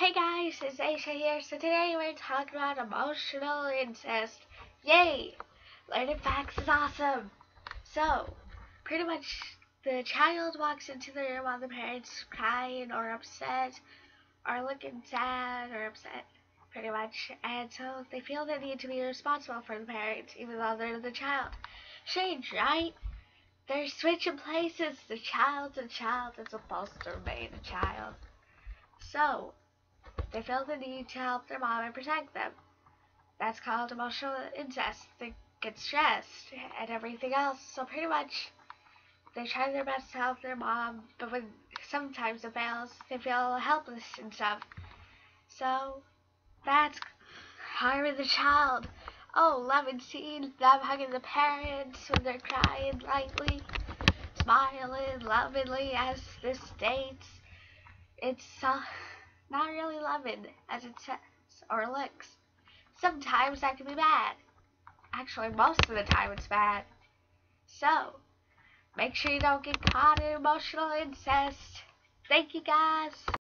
Hey guys, it's Aisha here. So today we're talking about emotional incest. Yay! Learning facts is awesome. So, pretty much the child walks into the room while the parents crying or upset or looking sad or upset, pretty much. And so they feel the need to be responsible for the parents, even though they're the child. Strange, right? They're switching places. The child's a child is supposed to remain a child. So, they feel the need to help their mom and protect them. That's called emotional incest. They get stressed and everything else. So pretty much they try their best to help their mom, but when sometimes it fails, they feel helpless and stuff. So that's harming the child. Oh, loving seeing them hugging the parents when they're crying lightly, smiling lovingly as this states. It's uh, not really loving as it says or looks. Sometimes that can be bad. Actually, most of the time it's bad. So, make sure you don't get caught in emotional incest. Thank you guys.